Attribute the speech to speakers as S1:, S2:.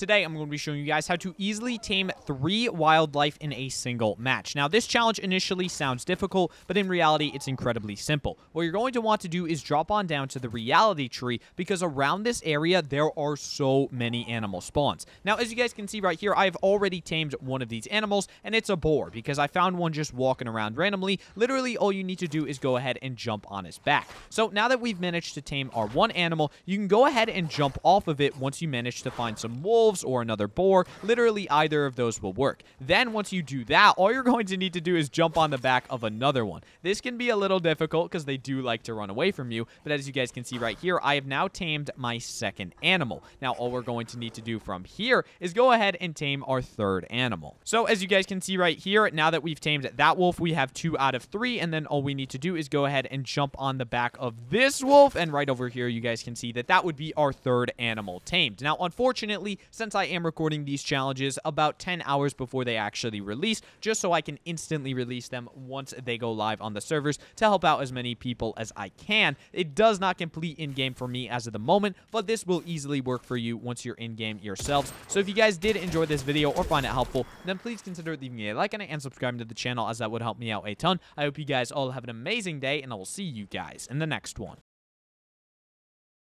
S1: Today, I'm going to be showing you guys how to easily tame three wildlife in a single match. Now, this challenge initially sounds difficult, but in reality, it's incredibly simple. What you're going to want to do is drop on down to the reality tree because around this area, there are so many animal spawns. Now, as you guys can see right here, I've already tamed one of these animals, and it's a boar because I found one just walking around randomly. Literally, all you need to do is go ahead and jump on his back. So now that we've managed to tame our one animal, you can go ahead and jump off of it once you manage to find some wolves or another boar. Literally, either of those will work. Then, once you do that, all you're going to need to do is jump on the back of another one. This can be a little difficult because they do like to run away from you, but as you guys can see right here, I have now tamed my second animal. Now, all we're going to need to do from here is go ahead and tame our third animal. So, as you guys can see right here, now that we've tamed that wolf, we have two out of three, and then all we need to do is go ahead and jump on the back of this wolf, and right over here, you guys can see that that would be our third animal tamed. Now, unfortunately, since I am recording these challenges about 10 hours before they actually release, just so I can instantly release them once they go live on the servers to help out as many people as I can. It does not complete in-game for me as of the moment, but this will easily work for you once you're in-game yourselves. So if you guys did enjoy this video or find it helpful, then please consider leaving a like on it and subscribing to the channel as that would help me out a ton. I hope you guys all have an amazing day, and I will see you guys in the next one.